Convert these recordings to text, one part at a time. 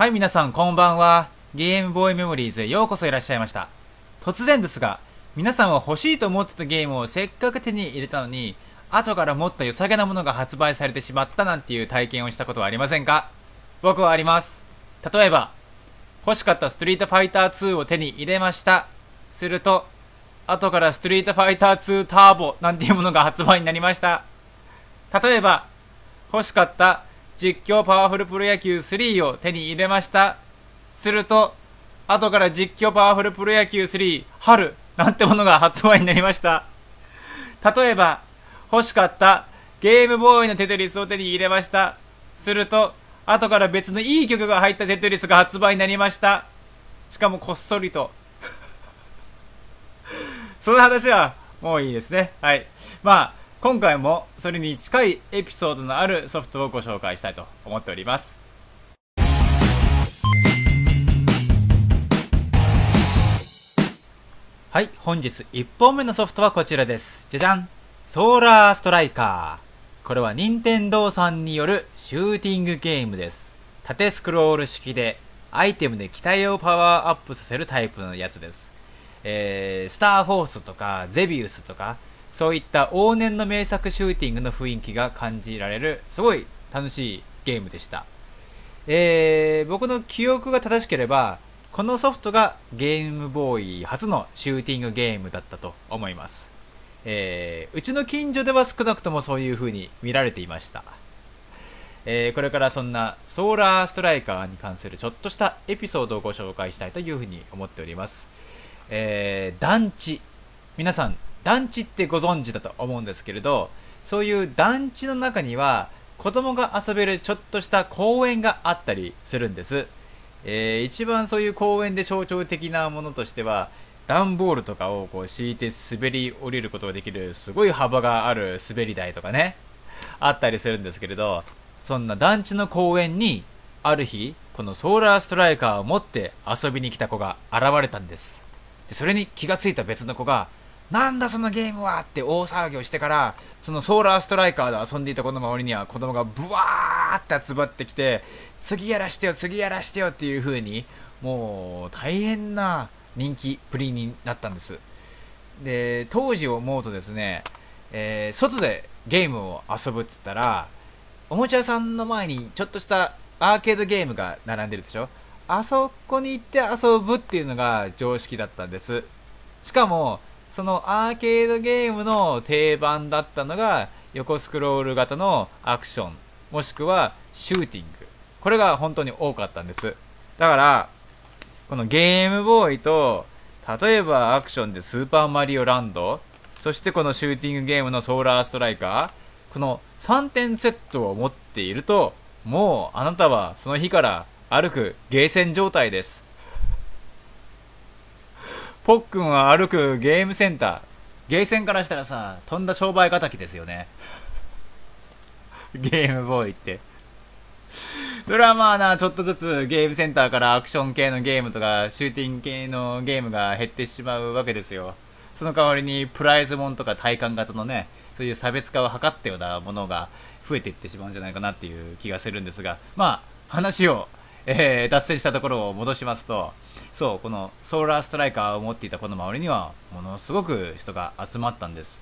はい、皆さん、こんばんは。ゲームボーイメモリーズへようこそいらっしゃいました。突然ですが、皆さんは欲しいと思ってたゲームをせっかく手に入れたのに、後からもっと良さげなものが発売されてしまったなんていう体験をしたことはありませんか？僕はあります。例えば、欲しかったストリートファイター2を手に入れました。すると、後からストリートファイター2ターボなんていうものが発売になりました。例えば、欲しかった実況パワフルプロ野球3を手に入れました。すると、後から実況パワフルプロ野球3春なんてものが発売になりました。例えば、欲しかったゲームボーイのテトリスを手に入れました。すると、後から別のいい曲が入ったテトリスが発売になりました。しかもこっそりと。その話はもういいですね。はい。まあ、今回もそれに近いエピソードのあるソフトをご紹介したいと思っております。はい、本日1本目のソフトはこちらです。じゃじゃんソーラーストライカー。これは任天堂さんによるシューティングゲームです。縦スクロール式でアイテムで機体をパワーアップさせるタイプのやつです。えー、スターフォースとかゼビウスとかそういった往年の名作シューティングの雰囲気が感じられるすごい楽しいゲームでした。えー、僕の記憶が正しければこのソフトがゲームボーイ初のシューティングゲームだったと思います。えー、うちの近所では少なくともそういう風に見られていました。えー、これからそんなソーラーストライカーに関するちょっとしたエピソードをご紹介したいというふうに思っております。えー、団地。皆さん、団地ってご存知だと思うんですけれど、そういう団地の中には子供が遊べるちょっとした公園があったりするんです。えー、一番そういう公園で象徴的なものとしては、段ボールとかをこう敷いて滑り降りることができるすごい幅がある滑り台とかね、あったりするんですけれど、そんな団地の公園に、ある日、このソーラーストライカーを持って遊びに来た子が現れたんです。でそれに気がついた別の子が、なんだそのゲームはって大騒ぎをしてから、そのソーラーストライカーで遊んでいた子の周りには子供がブワーって集まってきて、次やらしてよ、次やらしてよっていう風に、もう大変な人気プリンになったんです。で、当時を思うとですね、えー外でゲームを遊ぶっつったら、おもちゃ屋さんの前にちょっとしたアーケードゲームが並んでるでしょあそこに行って遊ぶっていうのが常識だったんです。しかも、そのアーケードゲームの定番だったのが横スクロール型のアクション、もしくはシューティング。これが本当に多かったんです。だから、このゲームボーイと、例えばアクションでスーパーマリオランド、そしてこのシューティングゲームのソーラーストライカー、この3点セットを持っていると、もうあなたはその日から歩くゲーセン状態です。ポックンは歩くゲームセンター。ゲーセンからしたらさ、とんだ商売敵ですよね。ゲームボーイって。それはまあな、ちょっとずつゲームセンターからアクション系のゲームとか、シューティング系のゲームが減ってしまうわけですよ。その代わりに、プライズモンとか体感型のね、そういう差別化を図ったようなものが増えていってしまうんじゃないかなっていう気がするんですが、まあ、話を、えー脱線したところを戻しますと、そう、このソーラーストライカーを持っていたこの周りには、ものすごく人が集まったんです。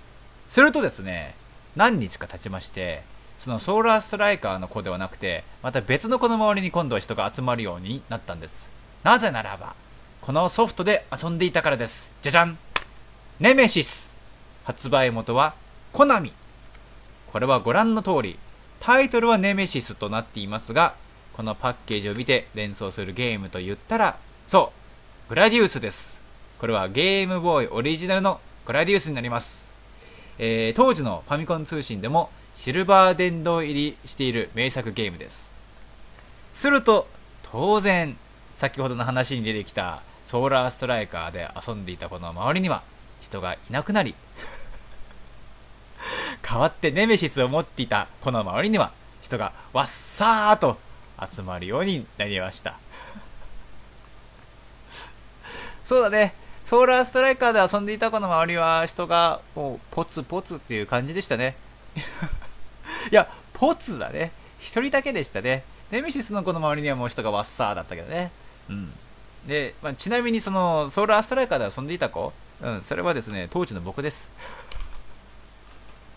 するとですね、何日か経ちまして、そのソーラーストライカーの子ではなくて、また別の子の周りに今度は人が集まるようになったんです。なぜならば、このソフトで遊んでいたからです。じゃじゃんネメシス発売元はコナミこれはご覧の通り、タイトルはネメシスとなっていますが、このパッケージを見て連想するゲームと言ったら、そう、グラディウスです。これはゲームボーイオリジナルのグラディウスになります。えー当時のファミコン通信でもシルバー殿堂入りしている名作ゲームです。すると、当然、先ほどの話に出てきたソーラーストライカーで遊んでいたこの周りには人がいなくなり、代わってネメシスを持っていたこの周りには人がわっさーと集まるようになりました。そうだね。ソーラーストライカーで遊んでいた子の周りは人がもうポツポツっていう感じでしたね。いや、ポツだね。一人だけでしたね。ネメシスの子の周りにはもう人がワッサーだったけどね。うん。で、まあ、ちなみにその、ソーラーストライカーで遊んでいた子、うん、それはですね、当時の僕です。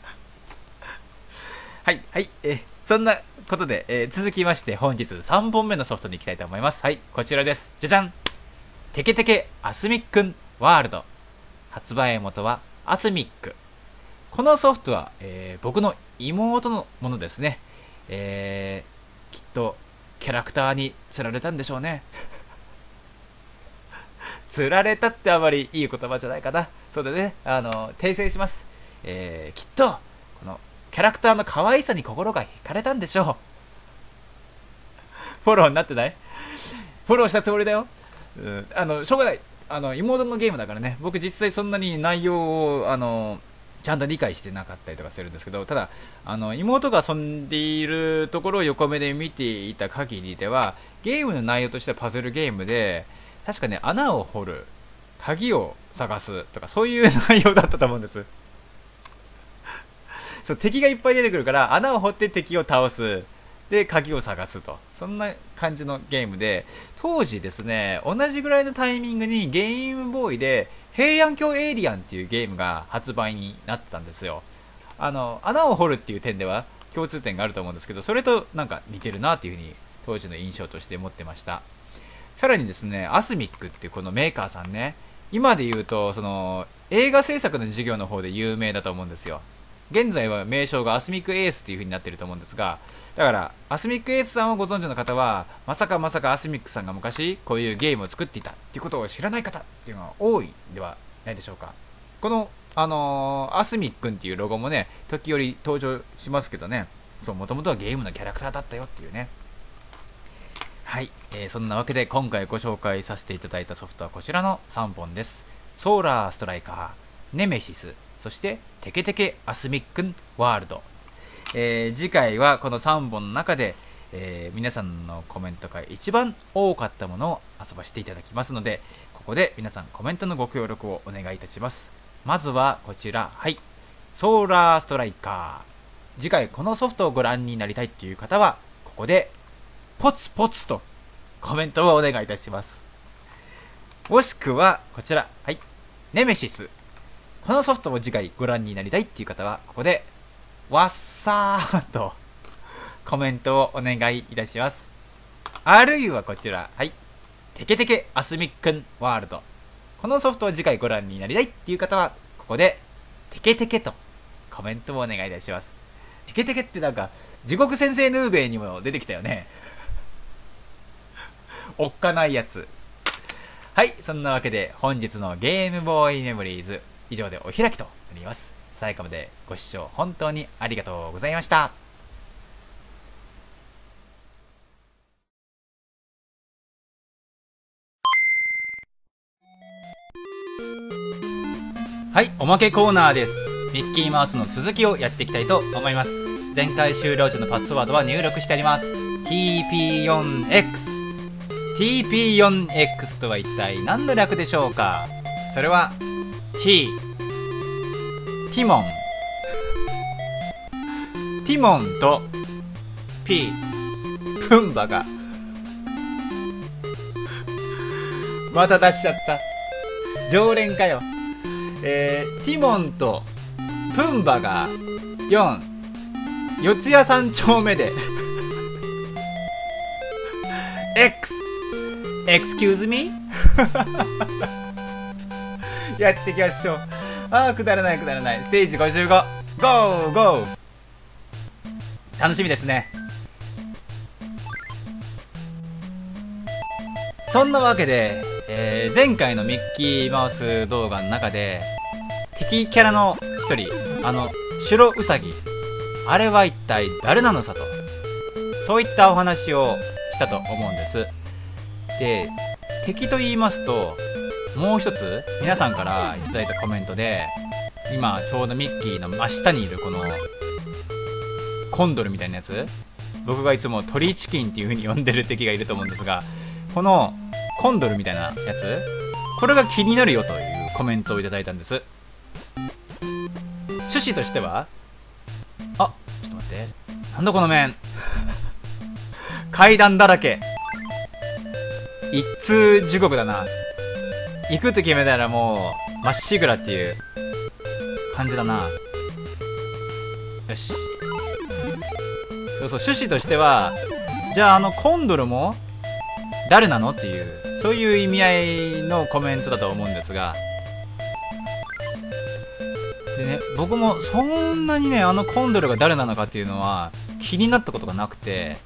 はい、はい、えそんなことで、えー、続きまして本日3本目のソフトに行きたいと思います。はい、こちらです。じゃじゃんテケテケアスミックンワールド。発売元はアスミック。このソフトは、えー、僕の妹のものですね。えー、きっとキャラクターに釣られたんでしょうね。釣られたってあまりいい言葉じゃないかな。そうでね、あの、訂正します。えー、きっと、このキャラクターの可愛さに心が惹かれたんでしょう。フォローになってない？フォローしたつもりだよ。うん、あの、しょうがない。あの、妹のゲームだからね、僕実際そんなに内容を、あの、ちゃんと理解してなかったりとかするんですけど、ただ、あの妹が遊んでいるところを横目で見ていた限りでは、ゲームの内容としてはパズルゲームで、確かね、穴を掘る、鍵を探すとか、そういう内容だったと思うんです。そう敵がいっぱい出てくるから穴を掘って敵を倒すで鍵を探すとそんな感じのゲームで当時ですね同じぐらいのタイミングにゲームボーイで平安京エイリアンっていうゲームが発売になってたんですよ。あの穴を掘るっていう点では共通点があると思うんですけどそれとなんか似てるなっていうふうに当時の印象として持ってました。さらにですねアスミックっていうこのメーカーさんね今で言うとその映画制作の授業の方で有名だと思うんですよ。現在は名称がアスミックエースっていう風になってると思うんですが、だから、アスミックエースさんをご存知の方は、まさかまさかアスミックさんが昔、こういうゲームを作っていたっていうことを知らない方っていうのは多いではないでしょうか。この、あのー、アスミックンっていうロゴもね、時折登場しますけどね、そう、もともとはゲームのキャラクターだったよっていうね。はい、えー、そんなわけで今回ご紹介させていただいたソフトはこちらの3本です。ソーラーストライカー、ネメシス、そしてテケテケアスミックンワールド、えー、次回はこの3本の中で、えー、皆さんのコメントが一番多かったものを遊ばせていただきますのでここで皆さんコメントのご協力をお願いいたします。まずはこちら。はい。ソーラーストライカー。次回このソフトをご覧になりたいっていう方はここでポツポツとコメントをお願いいたします。もしくはこちら。はい。ネメシス。このソフトを次回ご覧になりたいっていう方は、ここで、わっさーとコメントをお願いいたします。あるいはこちら、はい。テケテケアスミックンワールド。このソフトを次回ご覧になりたいっていう方は、ここで、テケテケとコメントをお願いいたします。テケテケってなんか、地獄先生ヌーベイにも出てきたよね。おっかないやつ。はい、そんなわけで本日のゲームボーイメモリーズ以上でお開きとなります。最後までご視聴本当にありがとうございました。はい、おまけコーナーです。ミッキーマウスの続きをやっていきたいと思います。前回終了時のパスワードは入力してあります。TP4X。TP4X とは一体何の略でしょうか？それは T ティモン。ティモンと P プンバが。また出しちゃった。常連かよ。えー、ティモンとプンバが。4四谷三丁目で。X Excuse me? やっていきましょう。ああ、くだらないくだらない。ステージ55。ゴーゴー楽しみですね。そんなわけで、えー、前回のミッキーマウス動画の中で、敵キャラの一人、あの、白ウサギ。あれは一体誰なのさと。そういったお話をしたと思うんです。で、敵と言いますと、もう一つ皆さんからいただいたコメントで今ちょうどミッキーの真下にいるこのコンドルみたいなやつ。僕がいつも鳥チキンっていう風に呼んでる敵がいると思うんですがこのコンドルみたいなやつ。これが気になるよというコメントをいただいたんです。趣旨としてはあちょっと待って。なんだこの面。階段だらけ。一通地獄だな。行くと決めたらもうまっしぐらっていう感じだな。よし。そうそう趣旨としてはじゃああのコンドルも誰なのっていうそういう意味合いのコメントだと思うんですが。でね僕もそんなにねあのコンドルが誰なのかっていうのは気になったことがなくて。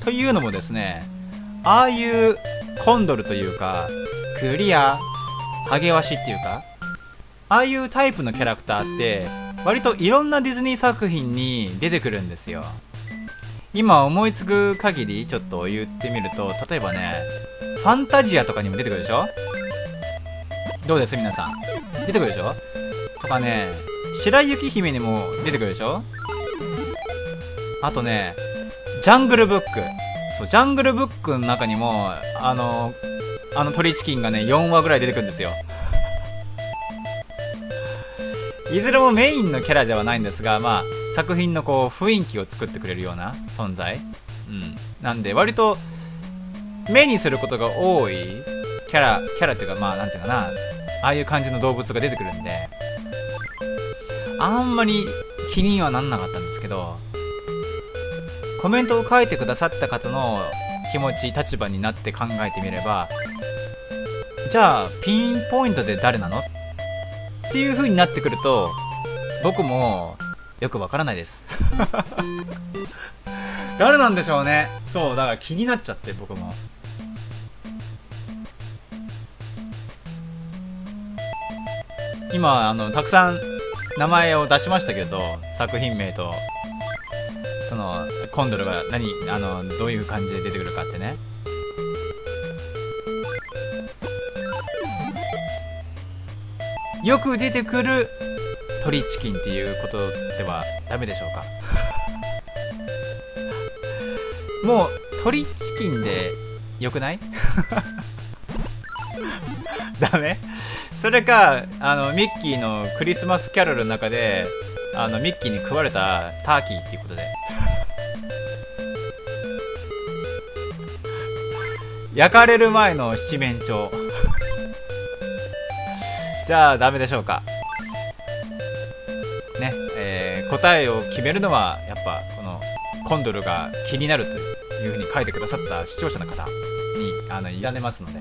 というのもですねああいうコンドルというかクリア。ハゲワシっていうか。ああいうタイプのキャラクターって割といろんなディズニー作品に出てくるんですよ。今思いつく限りちょっと言ってみると例えばねファンタジアとかにも出てくるでしょ？どうです？皆さん。出てくるでしょ？とかね白雪姫にも出てくるでしょ？あとねジャングルブック。そうジャングルブックの中にもあのあの鳥チキンがね4話ぐらい出てくるんですよ。いずれもメインのキャラではないんですがまあ作品のこう雰囲気を作ってくれるような存在。うん。なんで割と目にすることが多いキャラキャラっていうかまあなんていうかな。ああいう感じの動物が出てくるんで。あんまり気にはなんなかったんですけどコメントを書いてくださった方の気持ち立場になって考えてみればじゃあピンポイントで誰なの？っていう風になってくると僕もよくわからないです。誰なんでしょうね？そうだから気になっちゃって僕も。今あのたくさん名前を出しましたけど作品名とそのコンドルが何あのどういう感じで出てくるかってねよく出てくる鳥チキンっていうことではダメでしょうか？もう鳥チキンでよくない？ダメ？それかあのミッキーのクリスマスキャロルの中であのミッキーに食われたターキーっていうことで。焼かれる前の七面鳥。じゃあダメでしょうか。ねえー、答えを決めるのはやっぱこのコンドルが気になるというふうに書いてくださった視聴者の方にあの委ねますので。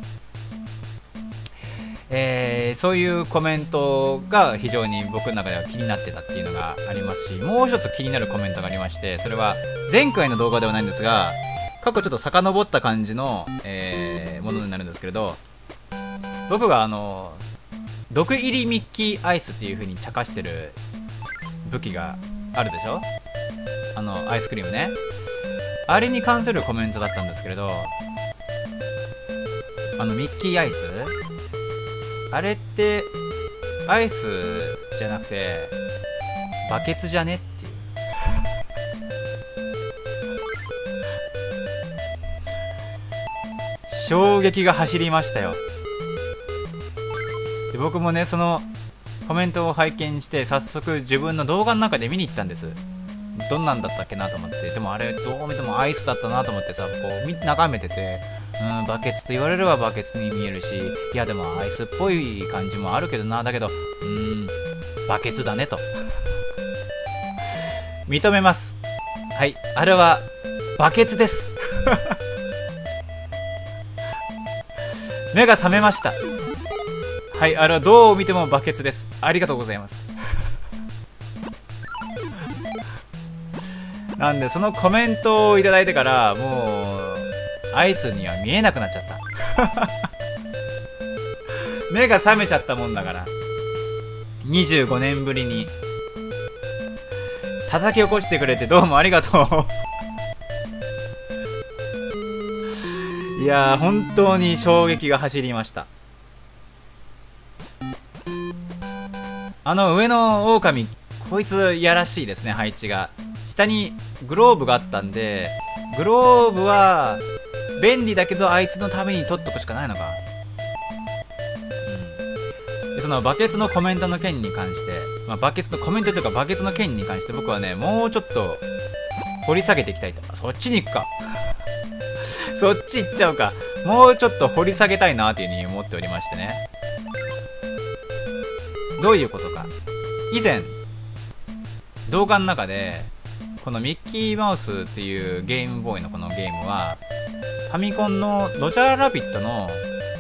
えー、そういうコメントが非常に僕の中では気になってたっていうのがありますしもう一つ気になるコメントがありましてそれは前回の動画ではないんですが過去ちょっと遡った感じの、えー、ものになるんですけれど僕があの毒入りミッキーアイスっていう風に茶化してる武器があるでしょ？あのアイスクリームね。あれに関するコメントだったんですけれどあのミッキーアイス？あれってアイスじゃなくてバケツじゃねっていう。衝撃が走りましたよ。で僕もねそのコメントを拝見して早速自分の動画の中で見に行ったんです。どんなんだったっけなと思ってでもあれどう見てもアイスだったなと思ってさこう眺めててうんバケツと言われればバケツに見えるしいやでもアイスっぽい感じもあるけどなだけどうんバケツだねと。認めます。はいあれはバケツです。目が覚めました。はいあれはどう見てもバケツです。ありがとうございます。なんでそのコメントをいただいてからもうアイスには見えなくなっちゃった。目が覚めちゃったもんだから。25年ぶりに。叩き起こしてくれてどうもありがとう。いやー本当に衝撃が走りました。あの上の狼こいつやらしいですね配置が。下にグローブがあったんでグローブは便利だけどあいつのために取っとくしかないのか。そのバケツのコメントの件に関して、まあ、バケツのコメントというかバケツの件に関して僕はねもうちょっと掘り下げていきたいと。そっちに行くか。そっち行っちゃうか。もうちょっと掘り下げたいなというふうに思っておりましてね。どういうことか。以前動画の中でこのミッキーマウスっていうゲームボーイのこのゲームはファミコンのロジャーラビットの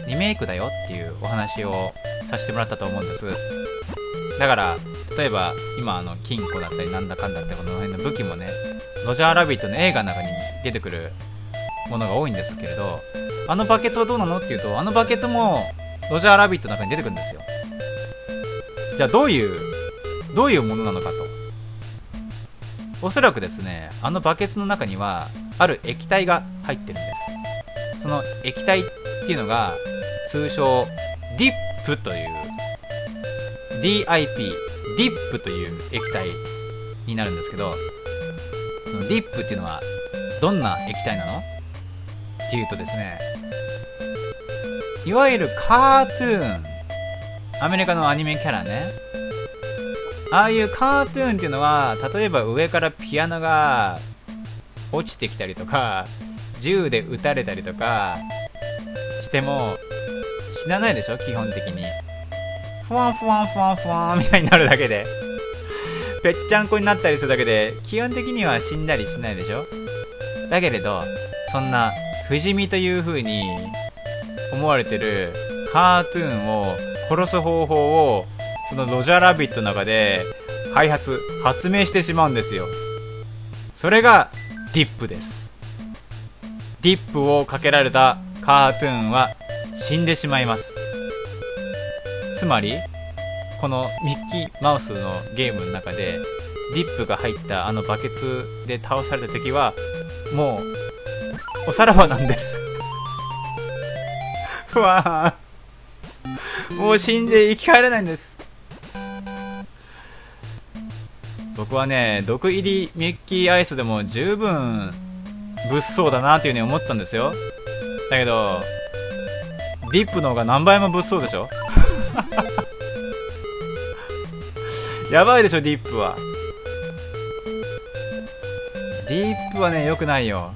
リメイクだよっていうお話をさせてもらったと思うんです。だから例えば今あの金庫だったりなんだかんだってこの辺の武器もねロジャーラビットの映画の中に出てくるものが多いんですけれどあのバケツはどうなのっていうとあのバケツもロジャーラビットの中に出てくるんですよ。じゃあどういうどういうものなのかと。おそらくですねあのバケツの中にはある液体が入ってるんです。その液体っていうのが通称ディップという DIP ディップという液体になるんですけどディップっていうのはどんな液体なの？っていうとですねいわゆるカートゥーンアメリカのアニメキャラね。ああいうカートゥーンっていうのは例えば上からピアノが落ちてきたりとか銃で撃たれたりとかしても死なないでしょ基本的に。ふわんふわんふわんふわんみたいになるだけで。ぺっちゃんこになったりするだけで基本的には死んだりしないでしょ。だけれどそんな不死身という風に思われてるカートゥーンを殺す方法をそのロジャーラビットの中で開発発明してしまうんですよ。それがディップです。ディップをかけられたカートゥーンは死んでしまいます。つまりこのミッキーマウスのゲームの中でディップが入ったあのバケツで倒された敵はもうおさらばなんです。わー。もう死んで生き返れないんです。僕はね毒入りミッキーアイスでも十分物騒だなっていうふうに思ったんですよ。だけどディップの方が何倍も物騒でしょ？やばいでしょディップは。ディップはね良くないよ。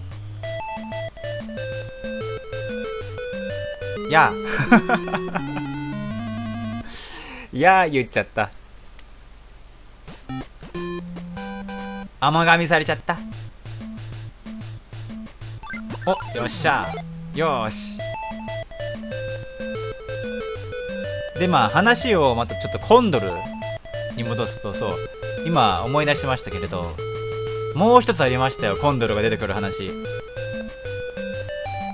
や。いや言っちゃった。甘噛みされちゃった。およっしゃ。よーし。でまあ話をまたちょっとコンドルに戻すとそう。今思い出しましたけれど。もう一つありましたよコンドルが出てくる話。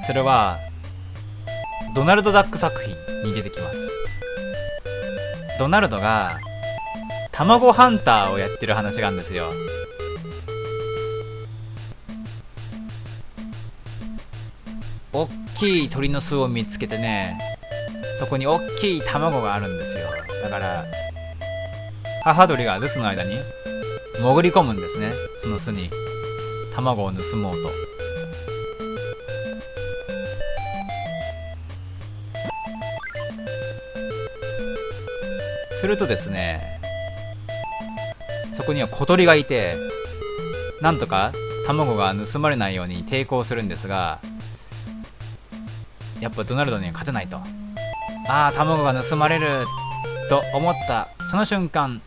それはドナルド・ダック作品に出てきます。ドナルドが卵ハンターをやってる話があるんですよ。おっきい鳥の巣を見つけてねそこにおっきい卵があるんですよ。だから母鳥が留守の間に潜り込むんですね。その巣に。卵を盗もうと。するとですねそこには小鳥がいてなんとか卵が盗まれないように抵抗するんですがやっぱドナルドには勝てないと。ああ卵が盗まれると思った。その瞬間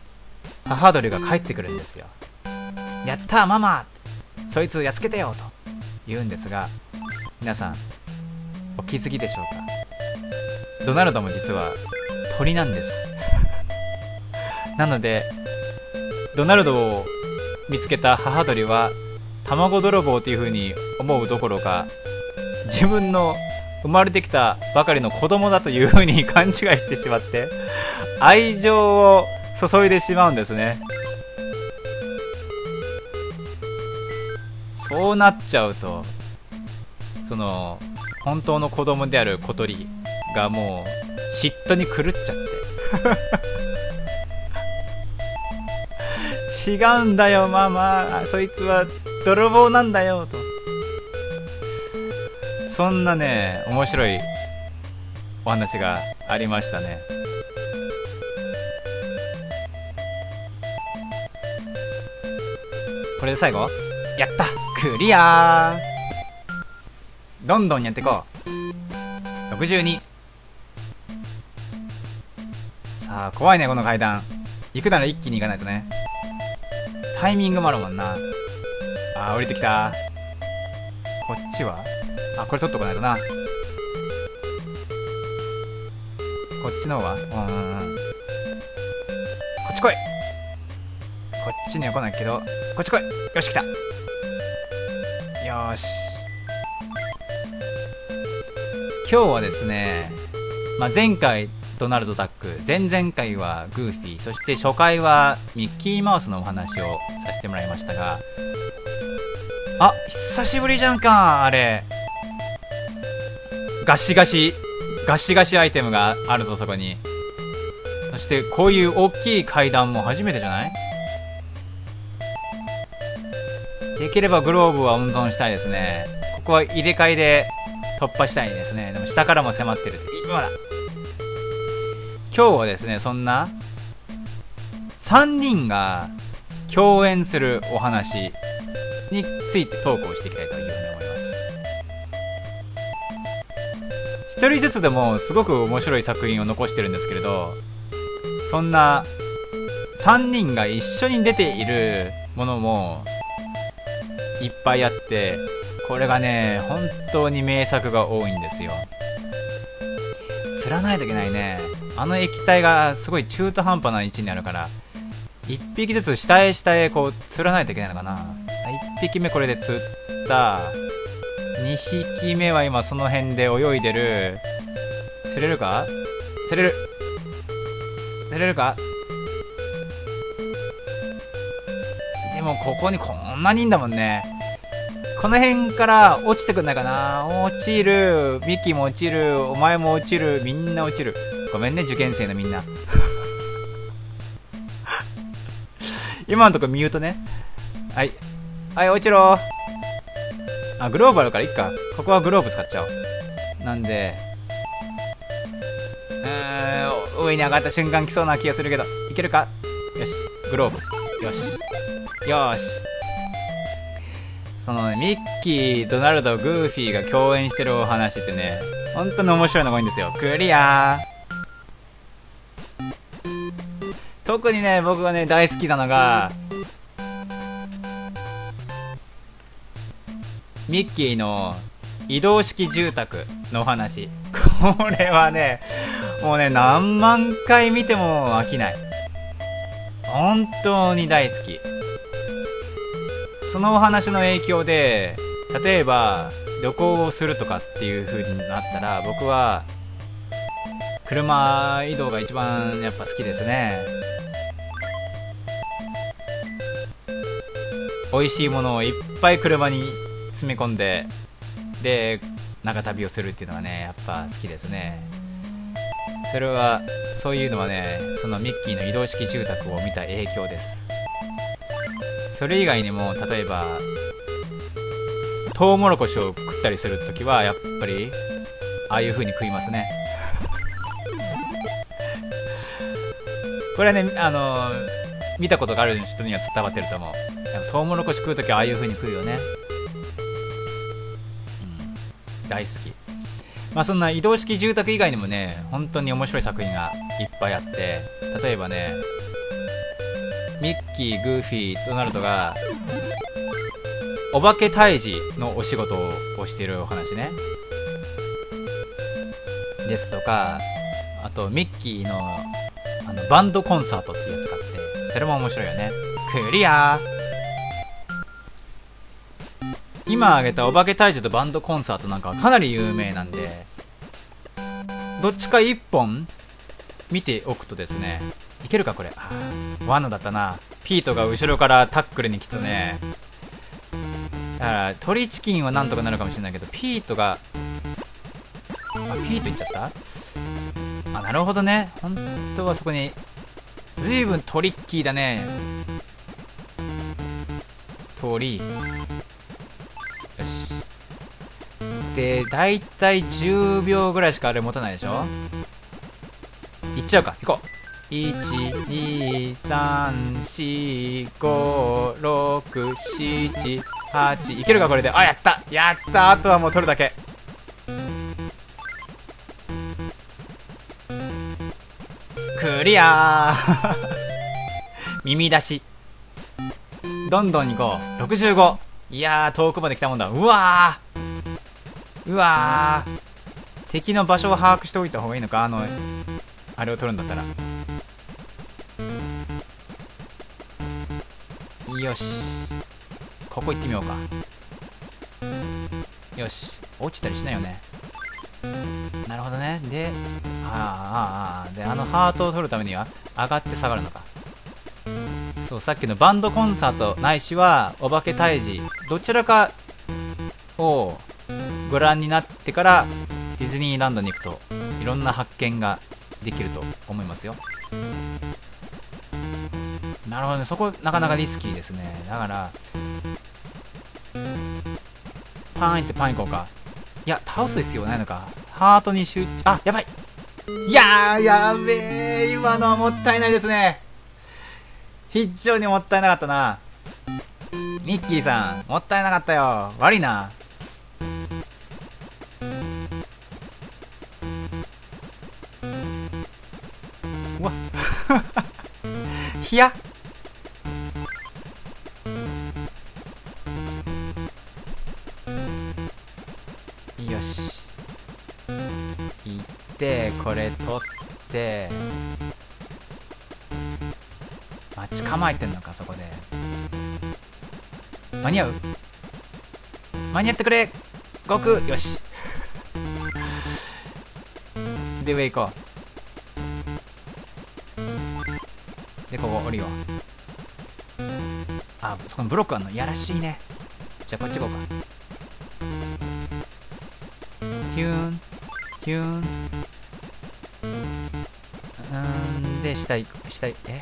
母鳥が帰ってくるんですよ。やったママそいつやっつけてよと言うんですが皆さんお気づきでしょうか？ドナルドも実は鳥なんです。なのでドナルドを見つけた母鳥は卵泥棒というふうに思うどころか自分の生まれてきたばかりの子供だというふうに勘違いしてしまって 愛情を注いでしまうんですね。そうなっちゃうとその本当の子供である小鳥がもう嫉妬に狂っちゃって。違うんだよママ。そいつは泥棒なんだよと。そんなね面白いお話がありましたね。これで最後？やった！クリアどんどんやっていこう。62さあ怖いねこの階段。行くなら一気に行かないとね。タイミングもあるもんな。あー降りてきた。こっちは？あこれ取っとかないとな。こっちの方は？うんうんうん。こっち来い。こっちには来ないけどこっち来い。よし来た。よし。今日はですね、まあ、前回ドナルド・ダック前々回はグーフィーそして初回はミッキーマウスのお話をさせてもらいましたがあ久しぶりじゃんかあれ。ガシガシガシガシアイテムがあるぞそこに。そしてこういう大きい階段も初めてじゃない？できればグローブは温存したいですね。ここは入れ替えで突破したいですね。でも下からも迫ってる。今だ。今日はですねそんな3人が共演するお話について投稿していきたいというふうに思います。1人ずつでもすごく面白い作品を残してるんですけれどそんな3人が一緒に出ているものもいっぱいあってこれがね本当に名作が多いんですよ。釣らないといけないね。あの液体がすごい中途半端な位置にあるから1匹ずつ下へ下へこう釣らないといけないのかな。1匹目これで釣った。2匹目は今その辺で泳いでる。釣れるか？釣れる。釣れるか？でもここにこんなにいんだもんね。この辺から落ちてくんないかな。落ちる。ミキも落ちる。お前も落ちる。みんな落ちる。ごめんね受験生のみんな。今のとこミュートね。はい。はい落ちろ。あグローブあるからいっか。ここはグローブ使っちゃおう。なんでうーん上に上がった瞬間来そうな気がするけど。いけるか？よし。グローブ。よし。よし。そのミッキー、ドナルド、グーフィーが共演してるお話ってね、本当に面白いのが多いんですよ。クリアー。特にね、僕がね、大好きなのが、ミッキーの移動式住宅のお話。これはね、もうね、何万回見ても飽きない。本当に大好き。そのお話の影響で例えば旅行をするとかっていう風になったら僕は車移動が一番やっぱ好きですね美味しいものをいっぱい車に詰め込んでで長旅をするっていうのがねやっぱ好きですね。それはそういうのはねそのミッキーの移動式住宅を見た影響です。それ以外にも例えばトウモロコシを食ったりするときはやっぱりああいう風に食いますね。これはねあのー、見たことがある人には伝わってると思う。トウモロコシ食うときはああいう風に食うよね。うん。大好き。まあそんな移動式住宅以外にもね本当に面白い作品がいっぱいあって例えばねミッキー、グーフィー、ドナルドが、お化け退治のお仕事をしているお話ね。ですとか、あと、ミッキーの、あの、バンドコンサートっていう、それも面白いよね。クリア。今挙げたお化け退治とバンドコンサートなんかはかなり有名なんで、どっちか1本見ておくとですね、いけるかこれ。罠だったな。ピートが後ろからタックルに来てね。だから鳥チキンはなんとかなるかもしれないけどピートがあピートいっちゃった？あなるほどね。本当はそこに随分トリッキーだね。鳥よし。で大体10秒ぐらいしかあれ持たないでしょ？いっちゃうか。行こう。123456788いけるかこれで。あやった。やった。あとはもう取るだけ。クリアー。耳出し。どんどん行こう。65いやー遠くまで来たもんだ。うわー。うわー。敵の場所を把握しておいた方がいいのか？あのあれを取るんだったら。よし。ここ行ってみようか。よし。落ちたりしないよねなるほどね。でああああであのハートを取るためには上がって下がるのか。そうさっきのバンドコンサートないしはお化け退治。どちらかをご覧になってからディズニーランドに行くといろんな発見ができると思いますよ。なるほどね。そこなかなかリスキーですね。だからパーンってパン行こうか。いや倒す必要ないのか。ハートに集中あやばい。いやーやべえ今のはもったいないですね。非常にもったいなかったな。ミッキーさんもったいなかったよ。悪いな。うわ。ひや？これ取って待ち構えてんのかそこで。間に合う？間に合ってくれ悟空。よし。で上行こう。でここ降りよう。あそこのブロックあんの？やらしいね。じゃあこっち行こうか。ヒューン。ヒューン。で下行く下行え？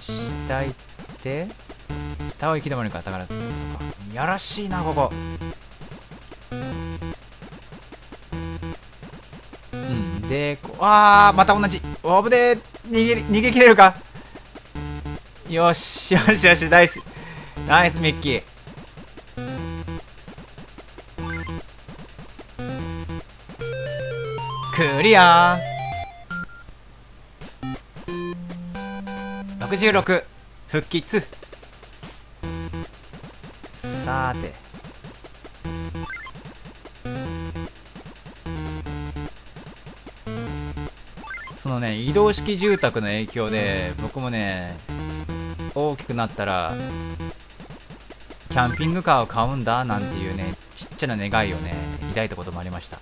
下行って？下は行き止まりか宝そうか。やらしいなここ。うんでこあまた同じ。おぶで逃げ逃げ切れるか？よしよしよしナイス。ナイスミッキー。クリア。66復帰2さーて。そのね移動式住宅の影響で僕もね大きくなったらキャンピングカーを買うんだなんていうねちっちゃな願いをね抱いたこともありました。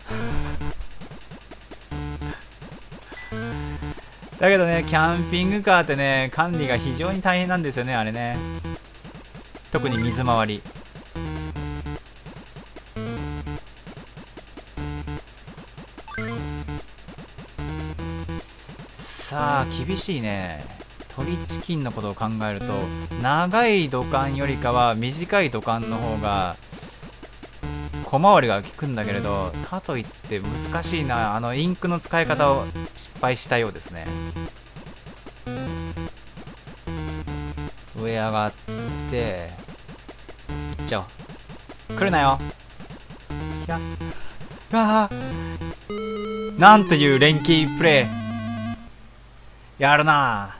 だけどねキャンピングカーってね管理が非常に大変なんですよねあれね。特に水回り。さあ厳しいね。鳥チキンのことを考えると長い土管よりかは短い土管の方が小回りが効くんだけれどかといって難しいなあのインクの使い方を失敗したようですね。上上がっていっちゃおう。来るなよ。ひゃうわあなんという連携プレイ。やるな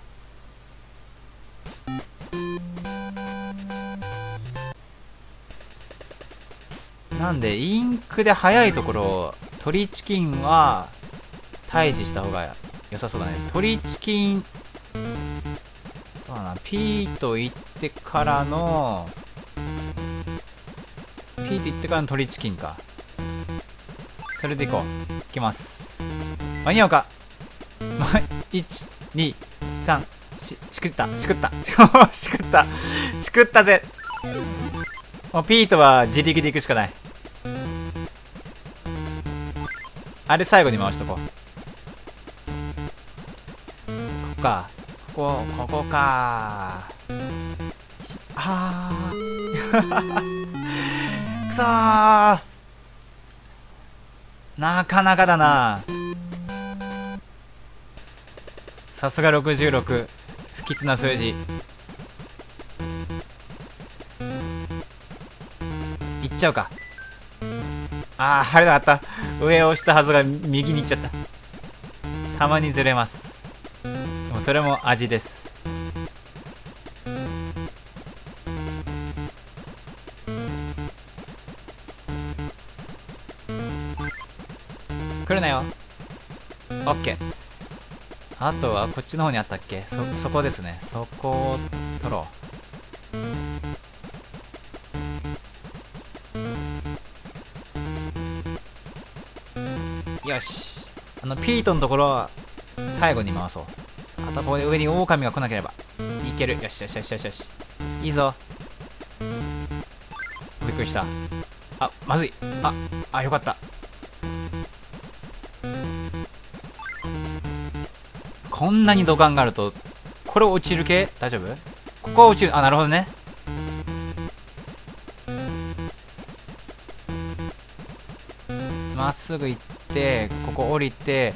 なんでインクで速いところ鳥チキンは退治した方が良さそうだね。鳥チキンそうだな。ピーと言ってからのピーと言ってからの鳥チキンか。それでいこう。いきます。間に合うか。123ししくった。しくった。しくった。しくったぜ。もうピートは自力で行くしかないあれ最後に回しとこう。ここか。ここここか。あー。くそー。なかなかだな。さすが66不吉な数字。いっちゃうか。ああ晴れなかった。上を押したはずが右に行っちゃった。たまにずれます。でもそれも味です。来るなよ。オッケー。あとはこっちの方にあったっけ？そそこですね。そこを取ろう。よし。あのピートのところは最後に回そう。あとここで上に狼が来なければ。いける。よしよしよしよしよし。いいぞ。びっくりした。あまずい。ああよかった。こんなに土管があるとこれ落ちる系？大丈夫？ここは落ちる。あなるほどね。まっすぐ行ってここ降りて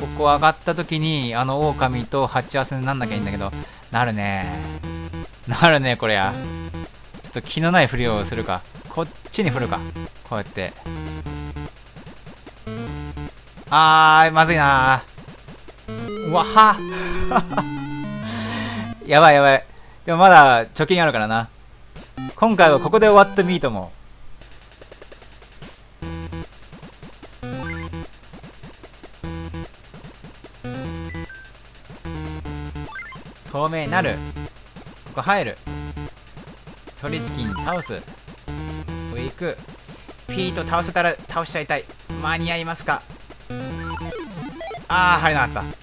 ここ上がった時にあの狼と鉢合わせになんなきゃいいんだけどなるね。なるねこれやちょっと気のないふりをするか。こっちに振るか。こうやって。あーまずいな。うわは やばいやばい。でもまだ貯金あるからな。今回はここで終わってもいいと思う。透明なる。ここ入る。鳥チキン倒す。上行く。ピート倒せたら倒しちゃいたい。間に合いますか。ああ入れなかった。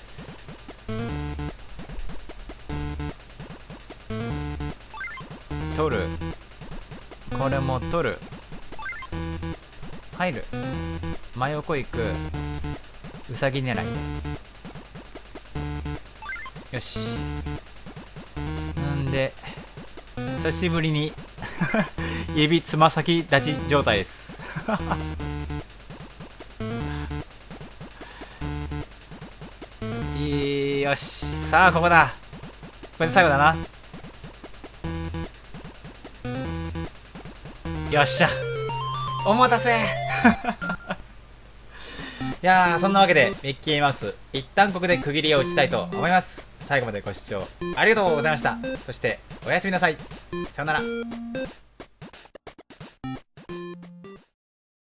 取る。これも取る。入る。真横行く。うさぎ狙い。よし。なんで久しぶりに 指つま先立ち状態です。い いよし。さあここだ。これで最後だな。よっしゃ。お待たせ。いやーそんなわけでミッキーマウス一旦ここで区切りを打ちたいと思います最後までご視聴ありがとうございました。そしておやすみなさい。さよなら。